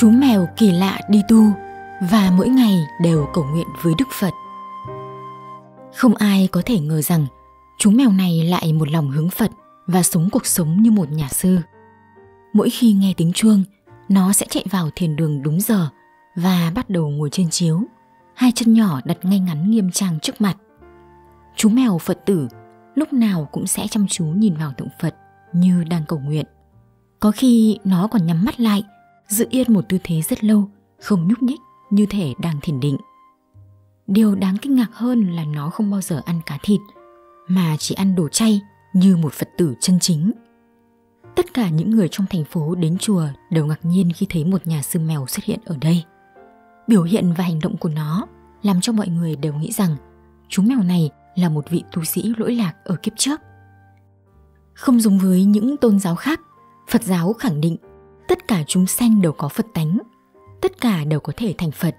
Chú mèo kỳ lạ đi tu và mỗi ngày đều cầu nguyện với Đức Phật. Không ai có thể ngờ rằng chú mèo này lại một lòng hướng Phật và sống cuộc sống như một nhà sư. Mỗi khi nghe tiếng chuông, nó sẽ chạy vào thiền đường đúng giờ và bắt đầu ngồi trên chiếu, hai chân nhỏ đặt ngay ngắn nghiêm trang trước mặt. Chú mèo Phật tử lúc nào cũng sẽ chăm chú nhìn vào tượng Phật như đang cầu nguyện. Có khi nó còn nhắm mắt lại, giữ yên một tư thế rất lâu, không nhúc nhích như thể đang thiền định. Điều đáng kinh ngạc hơn là nó không bao giờ ăn cá thịt, mà chỉ ăn đồ chay như một Phật tử chân chính. Tất cả những người trong thành phố đến chùa đều ngạc nhiên khi thấy một nhà sư mèo xuất hiện ở đây. Biểu hiện và hành động của nó làm cho mọi người đều nghĩ rằng chú mèo này là một vị tu sĩ lỗi lạc ở kiếp trước. Không giống với những tôn giáo khác, Phật giáo khẳng định tất cả chúng sanh đều có Phật tánh, tất cả đều có thể thành Phật,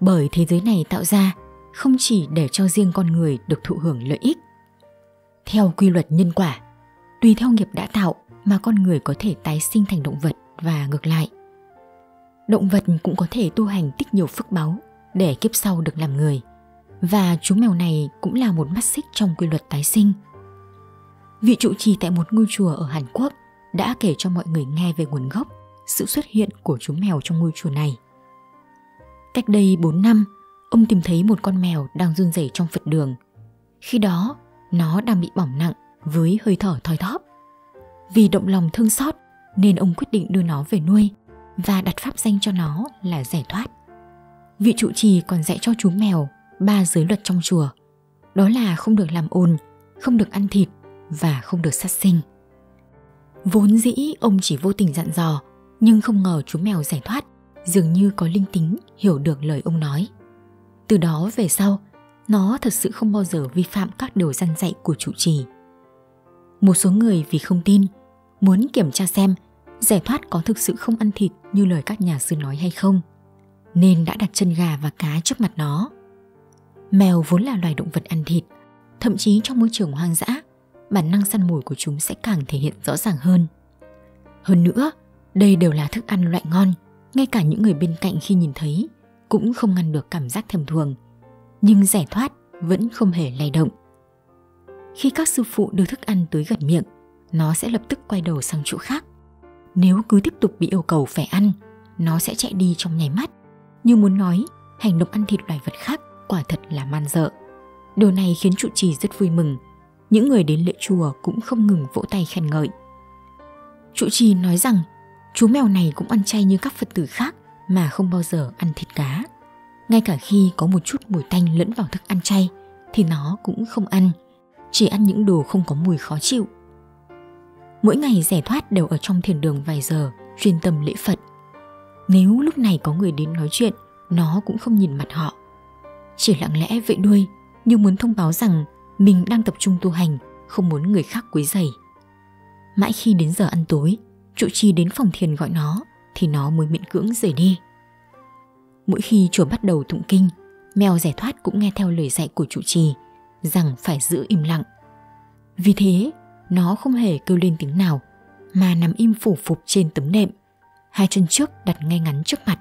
bởi thế giới này tạo ra không chỉ để cho riêng con người được thụ hưởng lợi ích. Theo quy luật nhân quả, tùy theo nghiệp đã tạo mà con người có thể tái sinh thành động vật và ngược lại. Động vật cũng có thể tu hành tích nhiều phước báu để kiếp sau được làm người. Và chú mèo này cũng là một mắt xích trong quy luật tái sinh. Vị trụ trì tại một ngôi chùa ở Hàn Quốc đã kể cho mọi người nghe về nguồn gốc, sự xuất hiện của chú mèo trong ngôi chùa này. Cách đây 4 năm, ông tìm thấy một con mèo đang run rẩy trong Phật đường. Khi đó, nó đang bị bỏng nặng với hơi thở thoi thóp. Vì động lòng thương xót nên ông quyết định đưa nó về nuôi và đặt pháp danh cho nó là giải thoát. Vị trụ trì còn dạy cho chú mèo ba giới luật trong chùa. Đó là không được làm ồn, không được ăn thịt và không được sát sinh. Vốn dĩ ông chỉ vô tình dặn dò, nhưng không ngờ chú mèo giải thoát dường như có linh tính hiểu được lời ông nói. Từ đó về sau, nó thật sự không bao giờ vi phạm các điều răn dạy của chủ trì. Một số người vì không tin, muốn kiểm tra xem giải thoát có thực sự không ăn thịt như lời các nhà sư nói hay không, nên đã đặt chân gà và cá trước mặt nó. Mèo vốn là loài động vật ăn thịt, thậm chí trong môi trường hoang dã, bản năng săn mồi của chúng sẽ càng thể hiện rõ ràng hơn. Hơn nữa, đây đều là thức ăn loại ngon, ngay cả những người bên cạnh khi nhìn thấy cũng không ngăn được cảm giác thèm thuồng. Nhưng giải thoát vẫn không hề lay động. Khi các sư phụ đưa thức ăn tới gần miệng, nó sẽ lập tức quay đầu sang chỗ khác. Nếu cứ tiếp tục bị yêu cầu phải ăn, nó sẽ chạy đi trong nháy mắt, như muốn nói hành động ăn thịt loài vật khác quả thật là man dợ. Điều này khiến trụ trì rất vui mừng. Những người đến lễ chùa cũng không ngừng vỗ tay khen ngợi. Trụ trì nói rằng chú mèo này cũng ăn chay như các Phật tử khác mà không bao giờ ăn thịt cá. Ngay cả khi có một chút mùi tanh lẫn vào thức ăn chay thì nó cũng không ăn, chỉ ăn những đồ không có mùi khó chịu. Mỗi ngày giải thoát đều ở trong thiền đường vài giờ, chuyên tâm lễ Phật. Nếu lúc này có người đến nói chuyện, nó cũng không nhìn mặt họ. Chỉ lặng lẽ vẫy đuôi như muốn thông báo rằng mình đang tập trung tu hành, không muốn người khác quấy rầy. Mãi khi đến giờ ăn tối, trụ trì đến phòng thiền gọi nó thì nó mới miễn cưỡng rời đi. Mỗi khi chùa bắt đầu tụng kinh, mèo giải thoát cũng nghe theo lời dạy của trụ trì rằng phải giữ im lặng. Vì thế, nó không hề kêu lên tiếng nào mà nằm im phủ phục trên tấm nệm, hai chân trước đặt ngay ngắn trước mặt,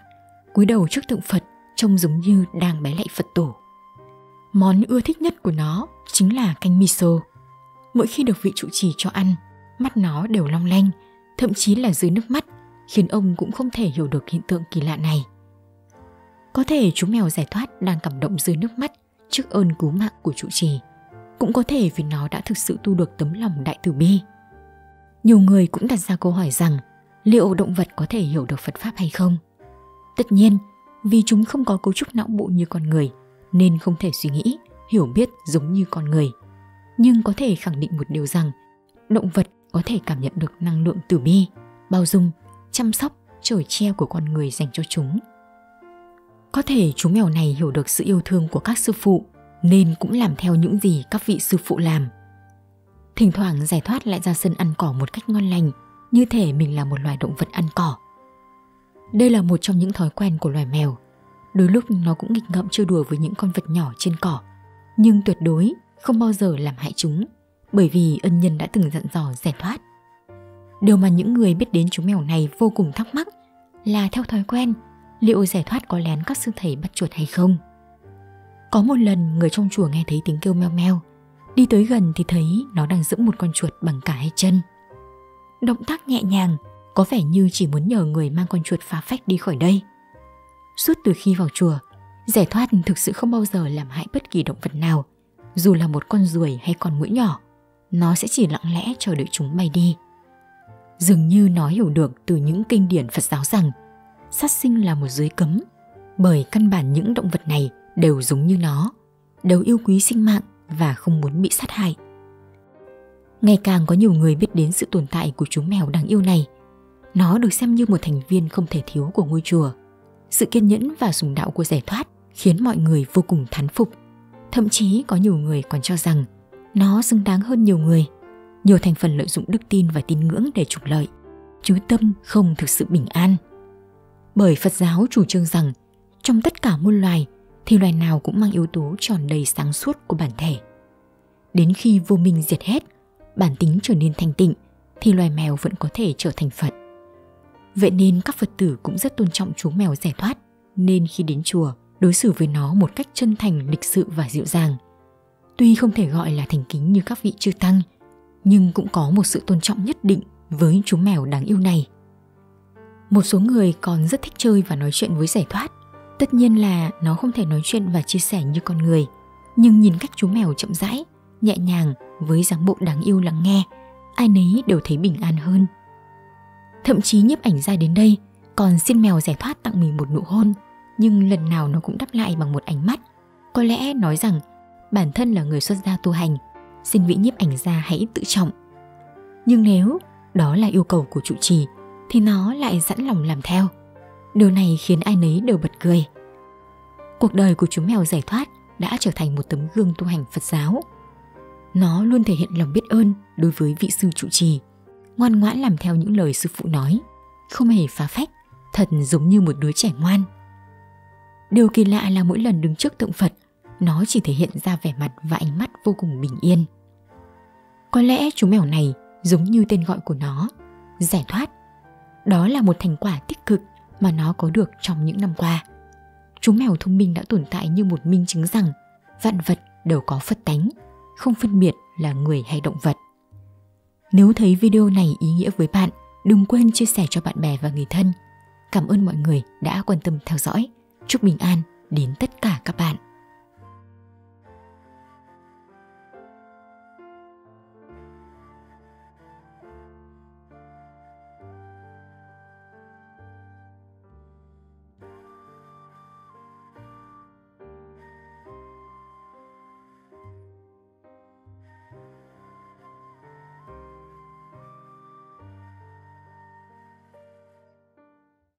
cúi đầu trước tượng Phật trông giống như đang bái lạy Phật tổ. Món ưa thích nhất của nó chính là canh miso. Mỗi khi được vị trụ trì cho ăn, mắt nó đều long lanh, thậm chí là dưới nước mắt, khiến ông cũng không thể hiểu được hiện tượng kỳ lạ này. Có thể chú mèo giải thoát đang cảm động dưới nước mắt trước ơn cứu mạng của trụ trì. Cũng có thể vì nó đã thực sự tu được tấm lòng đại từ bi. Nhiều người cũng đặt ra câu hỏi rằng liệu động vật có thể hiểu được Phật Pháp hay không? Tất nhiên, vì chúng không có cấu trúc não bộ như con người nên không thể suy nghĩ, hiểu biết giống như con người. Nhưng có thể khẳng định một điều rằng động vật có thể cảm nhận được năng lượng từ bi, bao dung, chăm sóc, chổi che của con người dành cho chúng. Có thể chú mèo này hiểu được sự yêu thương của các sư phụ nên cũng làm theo những gì các vị sư phụ làm. Thỉnh thoảng giải thoát lại ra sân ăn cỏ một cách ngon lành, như thể mình là một loài động vật ăn cỏ. Đây là một trong những thói quen của loài mèo. Đôi lúc nó cũng nghịch ngợm chơi đùa với những con vật nhỏ trên cỏ, nhưng tuyệt đối không bao giờ làm hại chúng, bởi vì ân nhân đã từng dặn dò giải thoát. Điều mà những người biết đến chú mèo này vô cùng thắc mắc là theo thói quen, liệu giải thoát có lén các sư thầy bắt chuột hay không. Có một lần người trong chùa nghe thấy tiếng kêu meo meo, đi tới gần thì thấy nó đang giữ một con chuột bằng cả hai chân. Động tác nhẹ nhàng, có vẻ như chỉ muốn nhờ người mang con chuột phá phách đi khỏi đây. Suốt từ khi vào chùa, giải thoát thực sự không bao giờ làm hại bất kỳ động vật nào, dù là một con ruồi hay con mũi nhỏ. Nó sẽ chỉ lặng lẽ chờ đợi chúng bay đi. Dường như nó hiểu được từ những kinh điển Phật giáo rằng sát sinh là một giới cấm, bởi căn bản những động vật này đều giống như nó, đều yêu quý sinh mạng và không muốn bị sát hại. Ngày càng có nhiều người biết đến sự tồn tại của chú mèo đáng yêu này. Nó được xem như một thành viên không thể thiếu của ngôi chùa. Sự kiên nhẫn và sùng đạo của giải thoát khiến mọi người vô cùng thán phục. Thậm chí có nhiều người còn cho rằng nó xứng đáng hơn nhiều người. Nhiều thành phần lợi dụng đức tin và tín ngưỡng để trục lợi. Chứ tâm không thực sự bình an. Bởi Phật giáo chủ trương rằng trong tất cả muôn loài thì loài nào cũng mang yếu tố tròn đầy sáng suốt của bản thể. Đến khi vô minh diệt hết, bản tính trở nên thanh tịnh thì loài mèo vẫn có thể trở thành Phật. Vậy nên các Phật tử cũng rất tôn trọng chú mèo giải thoát, nên khi đến chùa, đối xử với nó một cách chân thành, lịch sự và dịu dàng. Tuy không thể gọi là thành kính như các vị chư tăng, nhưng cũng có một sự tôn trọng nhất định với chú mèo đáng yêu này. Một số người còn rất thích chơi và nói chuyện với giải thoát. Tất nhiên là nó không thể nói chuyện và chia sẻ như con người, nhưng nhìn cách chú mèo chậm rãi, nhẹ nhàng với dáng bộ đáng yêu lắng nghe, ai nấy đều thấy bình an hơn. Thậm chí nhiếp ảnh ra đến đây còn xin mèo giải thoát tặng mình một nụ hôn, nhưng lần nào nó cũng đáp lại bằng một ánh mắt. Có lẽ nói rằng bản thân là người xuất gia tu hành, xin vị nhiếp ảnh gia hãy tự trọng. Nhưng nếu đó là yêu cầu của trụ trì thì nó lại sẵn lòng làm theo. Điều này khiến ai nấy đều bật cười. Cuộc đời của chú mèo giải thoát đã trở thành một tấm gương tu hành Phật giáo. Nó luôn thể hiện lòng biết ơn đối với vị sư trụ trì, ngoan ngoãn làm theo những lời sư phụ nói, không hề phá phách, thật giống như một đứa trẻ ngoan. Điều kỳ lạ là mỗi lần đứng trước tượng Phật, nó chỉ thể hiện ra vẻ mặt và ánh mắt vô cùng bình yên. Có lẽ chú mèo này giống như tên gọi của nó, giải thoát. Đó là một thành quả tích cực mà nó có được trong những năm qua. Chú mèo thông minh đã tồn tại như một minh chứng rằng vạn vật đều có phật tánh, không phân biệt là người hay động vật. Nếu thấy video này ý nghĩa với bạn, đừng quên chia sẻ cho bạn bè và người thân. Cảm ơn mọi người đã quan tâm theo dõi. Chúc bình an đến tất cả các bạn.